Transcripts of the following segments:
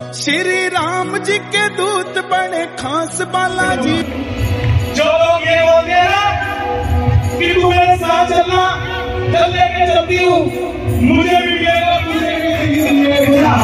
श्री राम जी के दूत बने खास बालाजी। जो ये बोलते कि तू मेरे साथ चलना चल लेके चलती हूँ। मुझे भी मिलेगा मुझे भी मिलेगा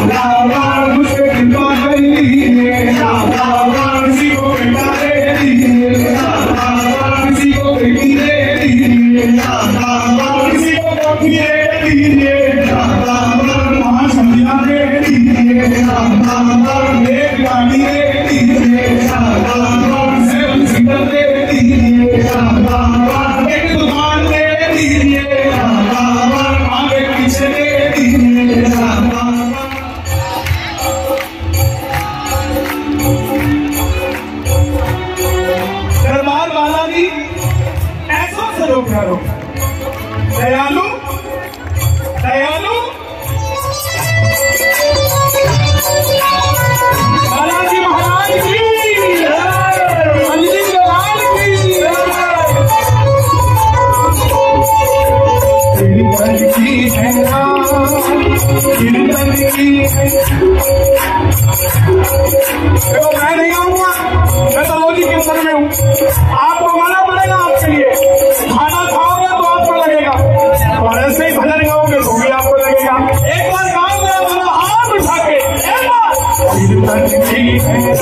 Thank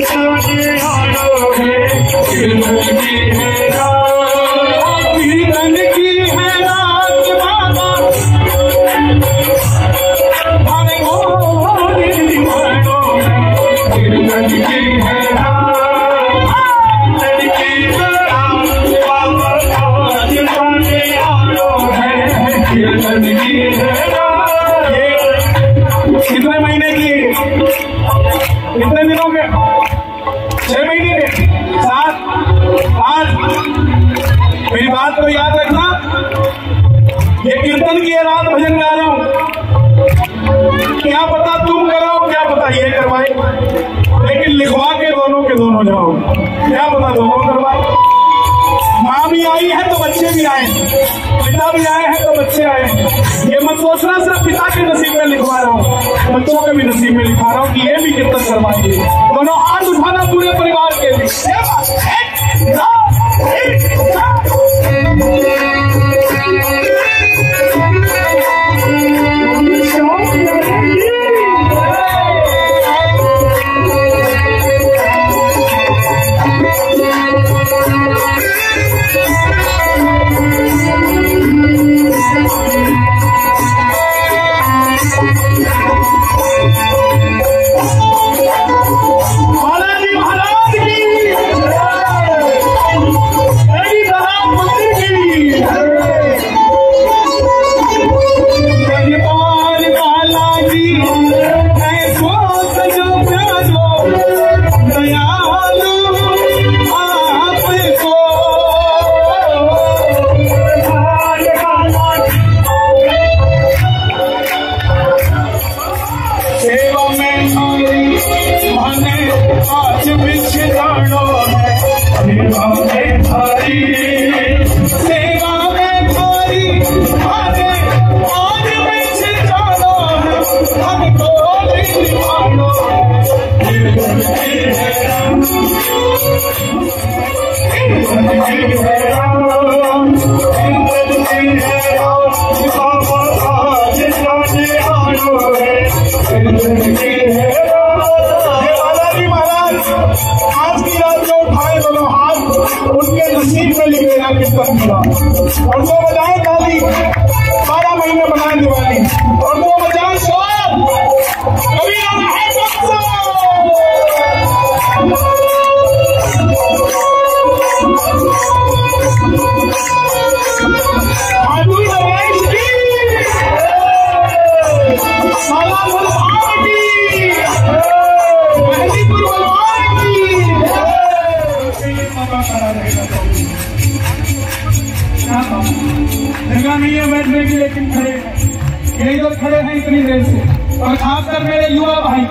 you. क्या बता दो। माँ भी आई है तो बच्चे भी आए पिता भी आए हैं तो बच्चे आए ये मत सोचना, सिर्फ़ पिता के नसीब में लिखवा रहा हूँ। बच्चों के भी नसीब में लिखवा रहा हूँ कि ये भी कितना करवा दिए दोनों हाथ उठाना पूरे परिवार के लिए। जगह नहीं है बैठने की लेकिन खड़े हैं। यही लोग खड़े हैं इतनी देर से। और खासकर मेरे युवा भाई।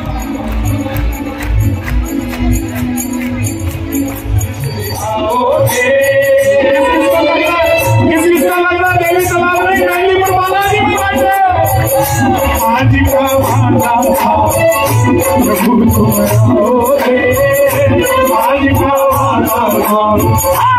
आज का भाना प्रभु तुम हो रे। आज का भाना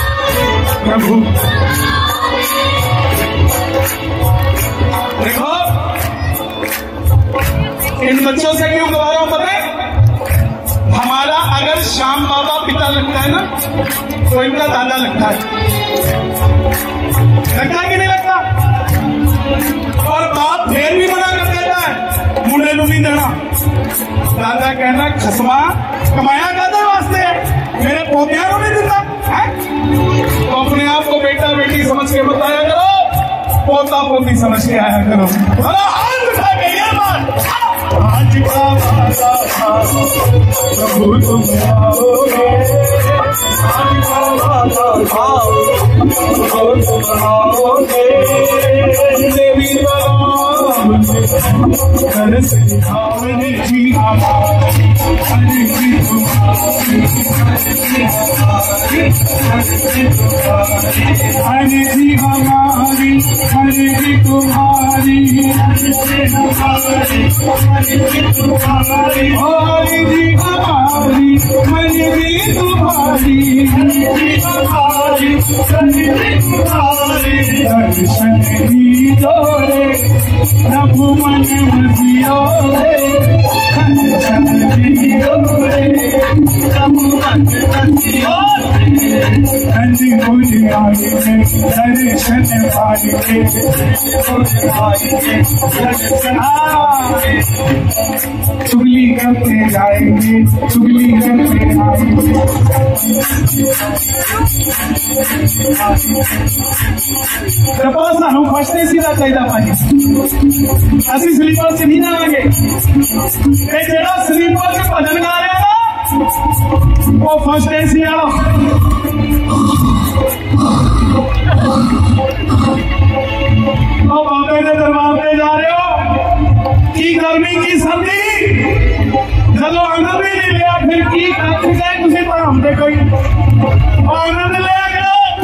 प्रभु। देखो, इन बच्चों से क्यों गवा रहा हूँ पता है हमारा अगर श्याम बाबा पिता लगता है ना तो इनका दादा लगता है। लगता है कि नहीं लगता? और बाप फिर भी मना कर देता है। मुंडे नु नहीं देना। दादा कहना, खसमा, कमाया दादा वास्ते, मेरे पोतिया नहीं देता है? अपने आप को बेटा बेटी समझ के बताया करो। पोता पोती समझ के आया करो। देवी कर से दिखाओगे जी हमारी हरे तुम्हारी हरे जी हमारी हरे जी तुम्हारी हरे दर्शन दोरे प्रभु मन मजियो रे दर्शन दोरे प्रभु मन मजियो हरि आई के दर्शन चुगली करते जाएँगे चुगली करते आएँगे तपासना हम सीधा चाहिए से नहीं जावे से भजन गा वो सी बाबे दे दरबार में जा रहे हो। की गर्मी, की सर्दी। चलो, आनंद ले लिया, फिर की आपसे तुझे हम देखो आनंद ले।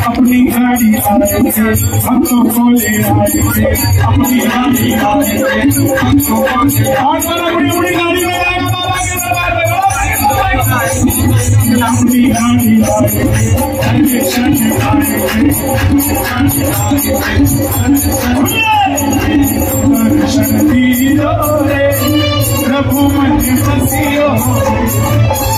Happening happy holidays, I'm so golden holidays. Happening happy holidays, I'm so golden. I'm so golden holidays. Happy happy holidays, thank you, thank you, holidays, thank you, holidays, thank you, holidays, thank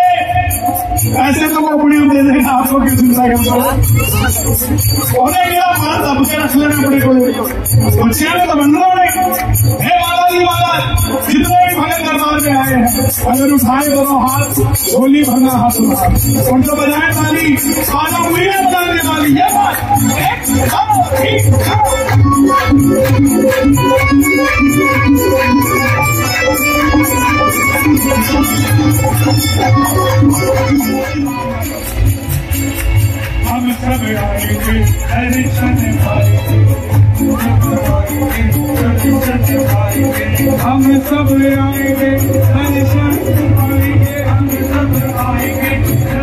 ऐसे तो वो बुढ़ी दे देगा आपको क्यों चिंता करता होने गया बात अब के रख लेना अपने को बच्चियाँ तो बन रहा हे माला जी महाराज जितने भी भगत दरबार में आए हैं। अगर उठाए दोनों हाथ होली भरना हाथ उनको बजाए ताली आना उंगलियाँ बजाने वाली, ये बात हम सब आएँगे हरे हरिशन भाई थे हम सब आएँगे थे हरिशन आएँगे, हम सब आएँगे।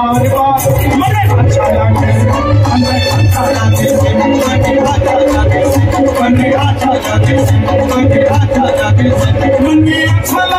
I'm gonna get you out of my head.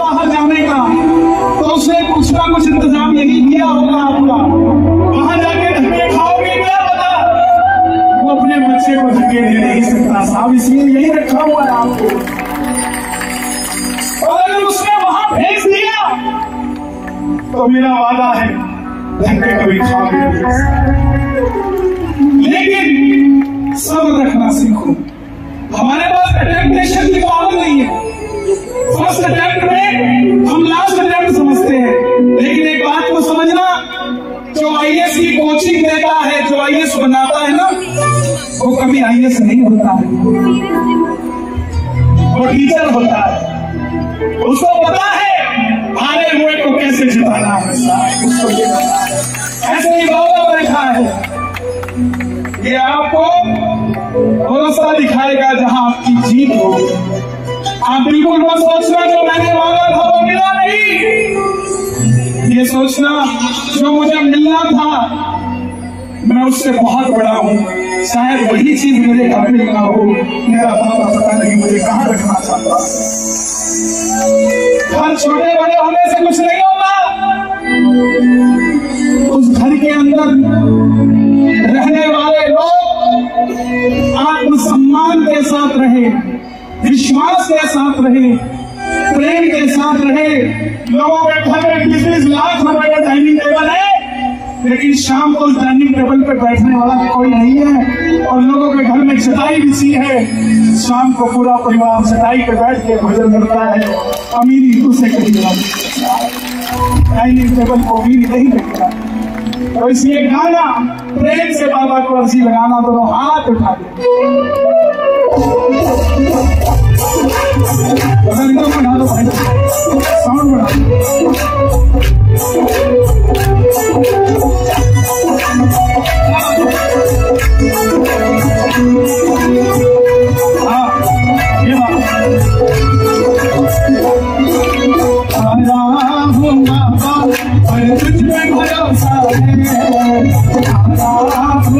वहाँ जाने का। तो उसने कुछ ना कुछ इंतज़ाम यही किया होगा आपका। वहाँ जाके वो अपने बच्चे को धक्के दे नहीं सकता। साहब, इसलिए यही रखा हुआ है आपको। और उसने वहाँ भेज दिया तो मेरा वादा है धक्के कभी खाओगे। सब्र रखना सीखो हमारे पास अटेम्पटेशन की पावर नहीं है। फ़र्स्ट अटेम्प्ट में हम लास्ट अटेम्प्ट समझते हैं। लेकिन एक बात को समझना, जो आईएएस की कोचिंग देता है, जो आईएएस बनाता है ना, वो कभी आईएएस नहीं होता है। वो टीचर होता है। उसको पता है, हारे हुए को कैसे जिताना है। उसको ये ऐसे ही बाबा बैठा है। ये आपको रास्ता दिखाएगा जहाँ आपकी जीत हो। आप बिल्कुल मत सोचना जो मैंने मांगा था वो मिला नहीं। ये सोचना जो मुझे मिलना था, मैं उससे बहुत बड़ा हूँ। शायद वही चीज़ मेरे काबिल ना हो। मेरा बाबा पता नहीं मुझे कहाँ रखना चाहता। हर छोटे बड़े होने से कुछ नहीं होगा उस घर के अंदर रहने वाले लोग आत्मसम्मान के साथ रहे, विश्वास के साथ रहे, प्रेम के साथ रहे। लोगों के घर में बीस बीस लाख रुपए का डाइनिंग टेबल है, लेकिन शाम को उस डाइनिंग टेबल पे बैठने वाला कोई नहीं है और लोगों के घर में चटाई बिछी है। शाम को पूरा परिवार चटाई पे बैठ के भोजन करता है। अमीरी उसे कहीं डाइनिंग टेबल को अमीरी नहीं लगता तो इसलिए गाना प्रेम से बाबा को अर्जी लगाना, दोनों हाथ उठा दे बढ़ा दो साउंड बढ़ा दो।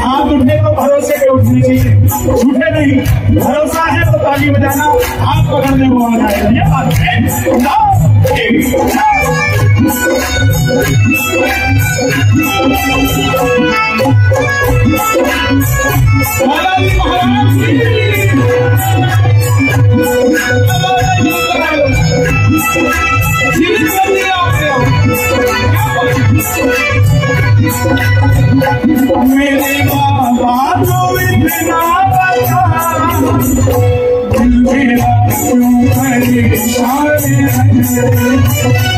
हाथ उठे को भरोसे पे उठनी चाहिए झूठे नहीं, भरोसा है तो ताली बजाना हाथ पकड़ने को आ जाएगा ये बात है। ना? बालाजी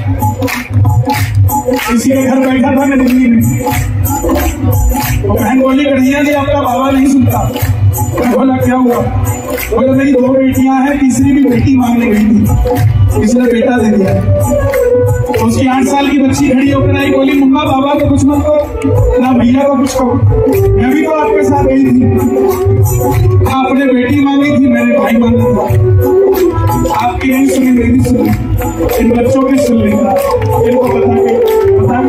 किसी के घर बैठा था मैं दिल्ली में तो बहन बोली कन्हैया जी, आपका बाबा नहीं सुनता। मैं बोला, क्या हुआ? बोले, मेरी दो बेटियाँ हैं, तीसरी भी बेटी मांगने गई थी। इसने बेटा दे दिया। तो उसकी आठ साल की बच्ची खड़ी होकर आई, बोली, मम्मा, बाबा को कुछ मत कहो, ना भैया को कुछ कहो। मैं भी तो आपके साथ गई थी। आपने बेटी मांगी थी, मैंने भाई मांगा था। आपकी नहीं सुनी, मेरी सुनी। इन बच्चों की सुन ली इनको बता के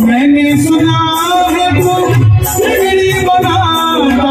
मैंने सुना है तू सिगड़ी बनाता।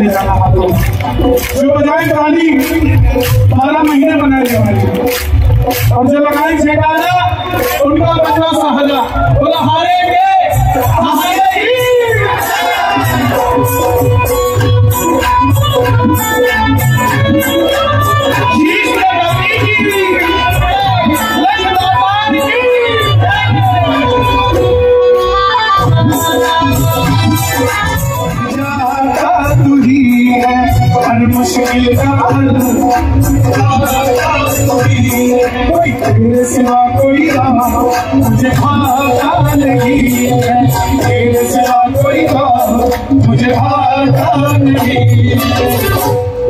जो बजाय ताली बारह महीने बनाए वाली मुश्किल का हल कोई तेरे सिवा कोई राह मुझे भाता नहीं है तेरे सिवा कोई राह मुझे भाता नहीं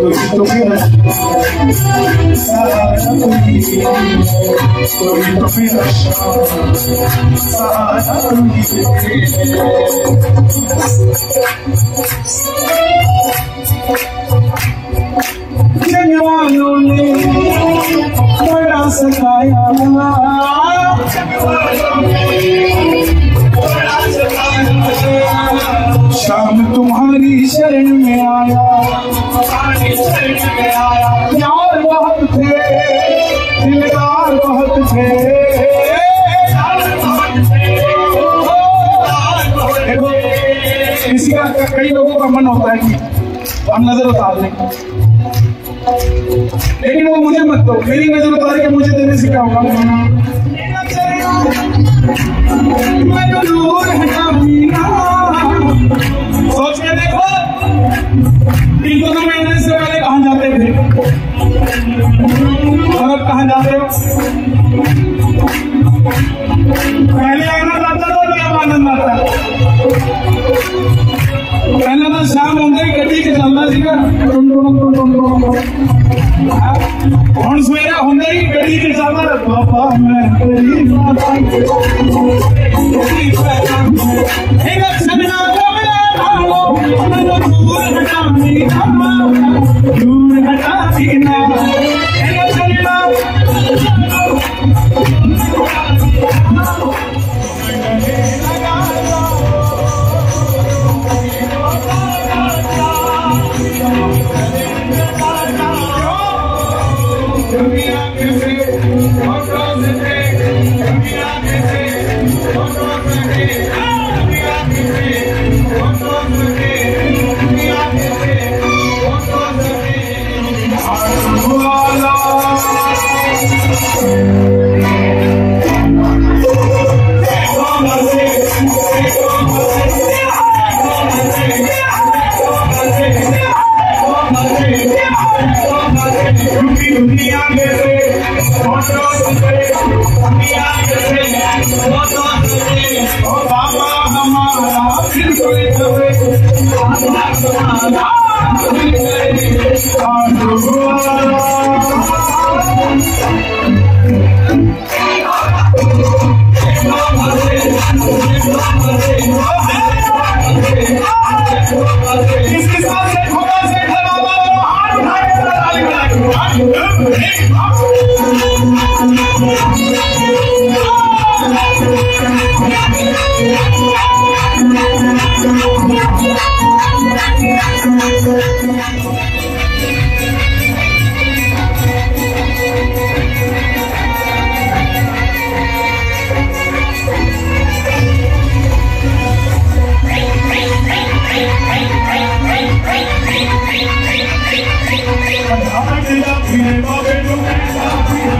तू ही तो मेरा सहारा तू ही तू ही तो मेरा सहारा तू ही शाम तुम्हारी शरण में आया। यार बहुत थे, दिलदार बहुत थे। किसी का कई लोगों का मन होता है कि हम नज़र उतार लें। लेकिन वो मुझे मत दो। मेरी नज़र उतार के मुझे देने से क्या होगा? तो। सोच के देखो। इनको तो मिलने से पहले कहाँ जाते थे? और अब कहाँ जाते हो? पहले आनंद आता था अब आनंद आता पहले तो शाम होते ही अधिकार तुम दोनों तुम दोनों तुम दोनों हंस मेरा होंगे ही गड़ी के सामने बाबा मैं तेरी माता हे सजना गमला डालो मैं दूर हटा दी दूर हटा दी ना I'm gonna get up here and I'm gonna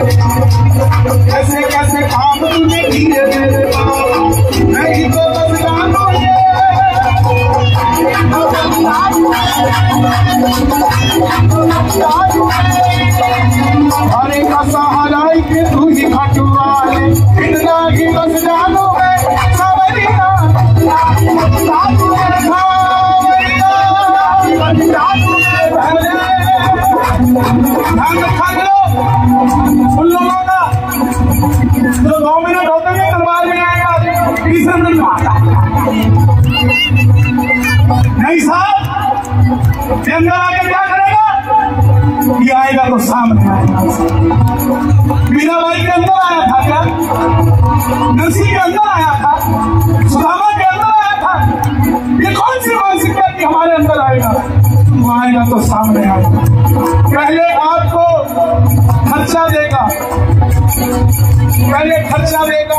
कैसे कैसे काम तूने किए मेरे नहीं तो बस गानों अरे का सहारा के तू ये अंदर आके क्या करेगा? ये आएगा तो सामने आएगा। मीरा बाई के अंदर आया था क्या? नसी के अंदर आया था? सुदामा के अंदर आया था? ये कौन सी मानसिकता की हमारे अंदर आएगा? वो आएगा तो सामने आएगा। पहले आपको खर्चा देगा। पहले खर्चा देगा।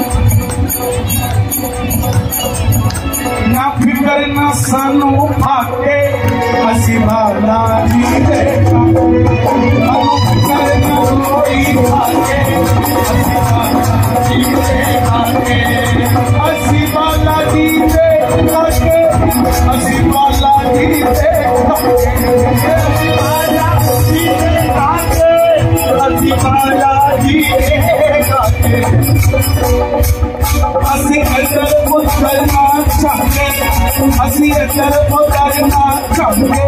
ना फिकर ना सानू फाके असी भाला जी दे मनु फिकर ਅਸੀਂ ਅਦਰ ਕੋ ਕਰਨਾ ਚਾਹਦੇ ਅਸੀਂ ਅਦਰ ਕੋ ਕਰਨਾ ਚਾਹਦੇ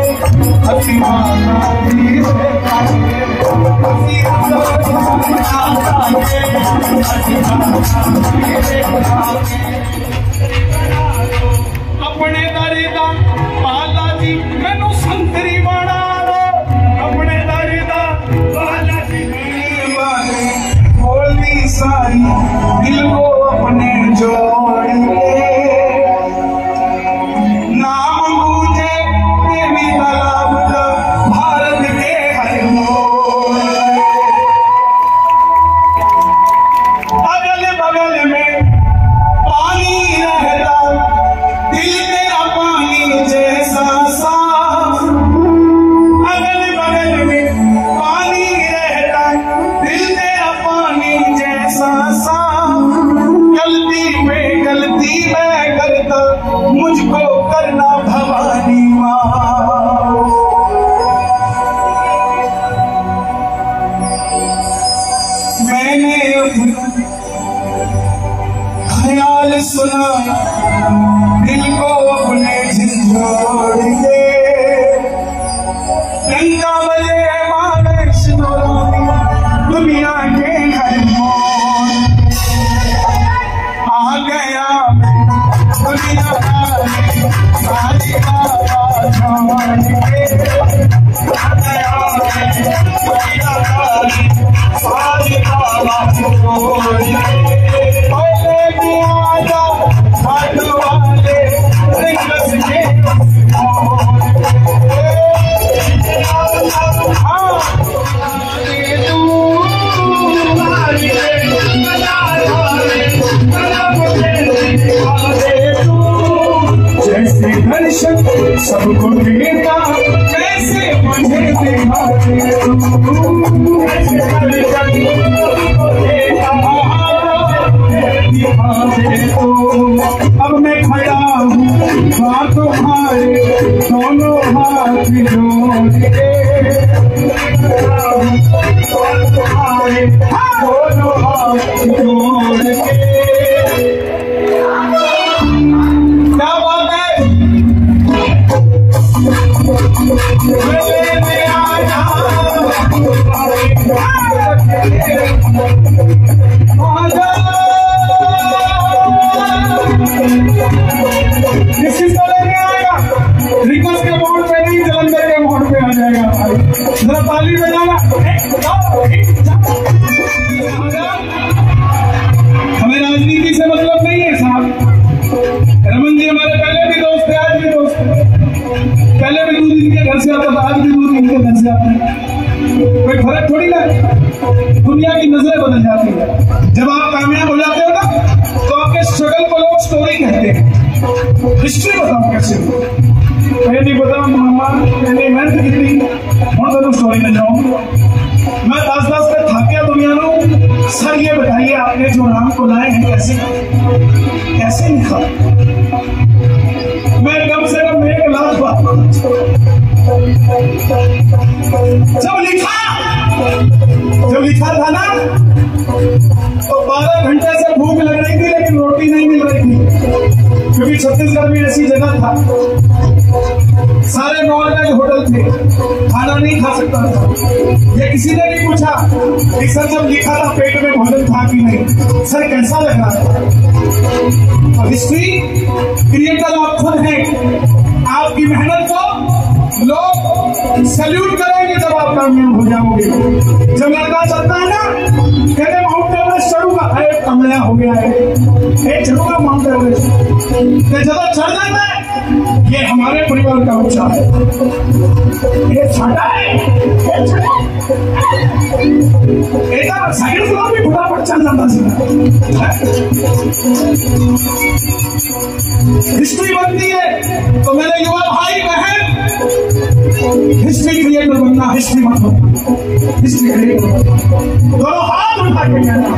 ਅਸੀਂ ਮਾਨਾ ਦੀ ਸੇਵਾ ਅਸੀਂ ਅਦਰ ਕੋ ਕਰਨਾ ਚਾਹਦੇ ਅਸੀਂ ਮਾਨਾ ਦੀ ਸੇਵਾ सबको मिले कमला हो गया है। ए चढ़ूँगा माउंट एवरेस्ट ज़्यादा चढ़ जाता है। ये हमारे परिवार का ऊँचा है। ये छाटा है। ये है। एकदम सेकंड फ्लोर भी फटाफट चल जाता सीधा हिस्ट्री बनती है तो मेरे युवा भाई, बहन, हिस्ट्री क्रिएटर बनना, हिस्ट्री मत बनना हिस्ट्री क्रिएटर दोनों हाथ उठा के कहना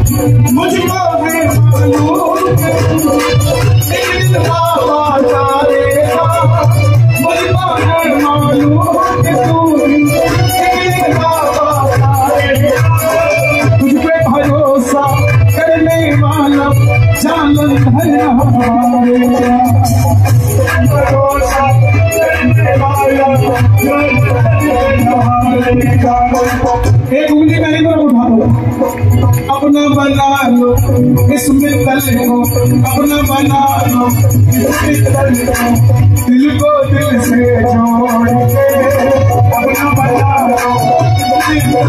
मुझको है मालूम एक उंगली मेरी तरफ़ उठा दो अपना बना लो इसमें तल को अपना बना लो इसमें तल को दिल को दिल से जोड़ के अपना बना लो दिल को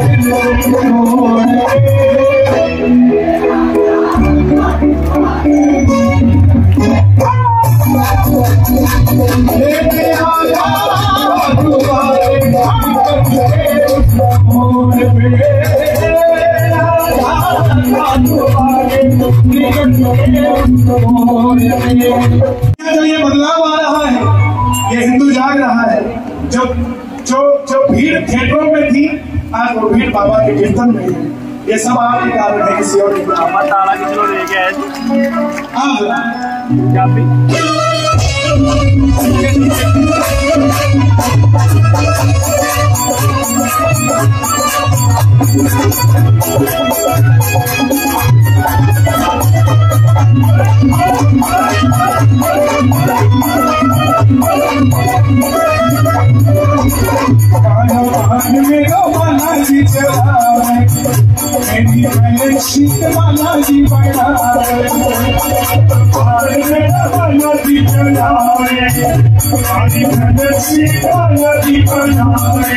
दिल से जोड़ के जो ये बदलाव आ रहा है। ये हिंदू जाग रहा है। जो जो जो भीड़ थिएटरों में थी आज वो भीड़ बाबा के कीर्तन में है। ये सब आपके कारण है किसी और के कारण। Thank you. शीत माला जी पहले शीत माला जी बढ़ावे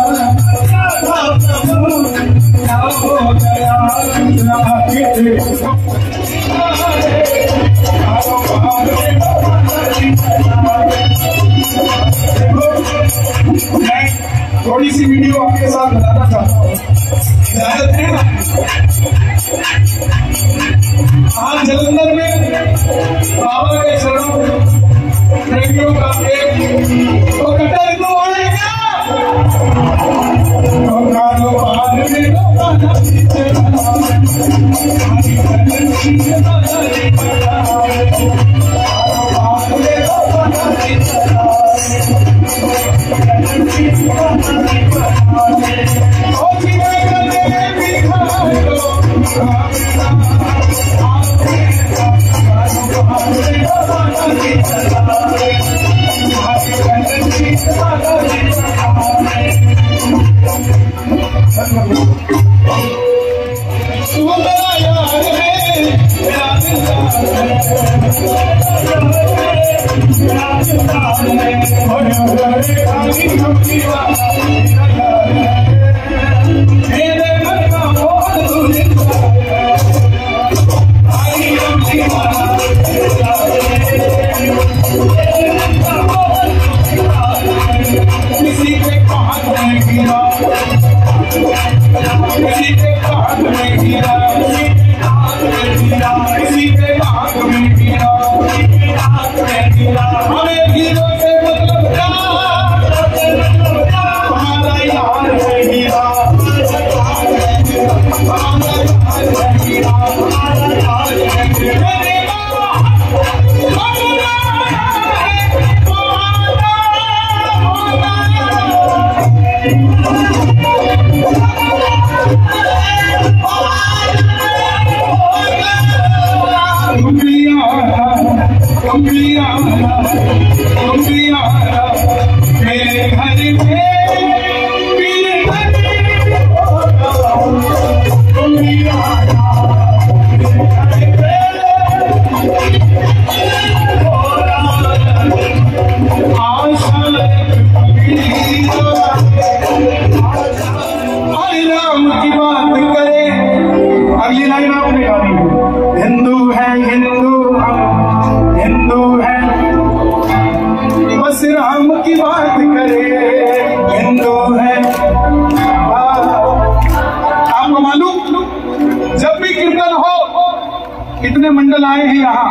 थोड़ी सी वीडियो आपके साथ बताना चाहता हूँ है आज जलंधर में बाबा के चरणों में का एक तो तो में लोगाना मेरा यार है मेरा दिलदार है मंडल आए हैं यहाँ।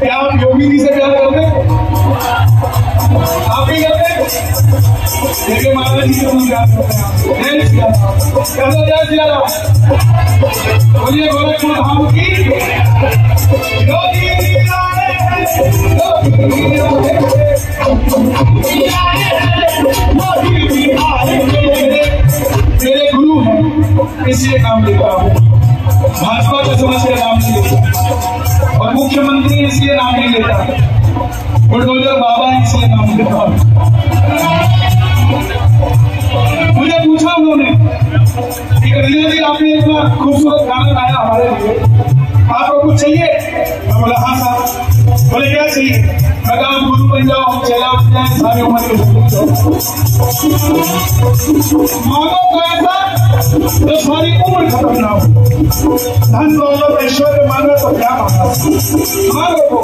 क्या आप योगी जी से प्यार करते आप भी करते जी हम प्यार करते हैं कैसा जय श्री बोलिए गोरखपुर धाम की। हैं, हैं। मेरे गुरु हैं इसलिए नाम लेता हूँ। भाजपा का समझ के नाम नहीं लेता। और मुख्यमंत्री इसलिए नाम नहीं लेता। बुलडोजर बाबा है इसलिए नाम लेता। मुझे पूछा उन्होंने कि जी आपने इतना खूबसूरत गाना गाया हमारे लिए आपको कुछ चाहिए? बोला हाँ साहब। बोले, क्या चाहिए मैं गुरु बन जाओ हम चला जाए, सारी उम्र के बन जाओ। तो सारी उम्र खत्म ना हो। धन दौलत ऐश्वर्य मांगो तो क्या मांगा मांगो वो।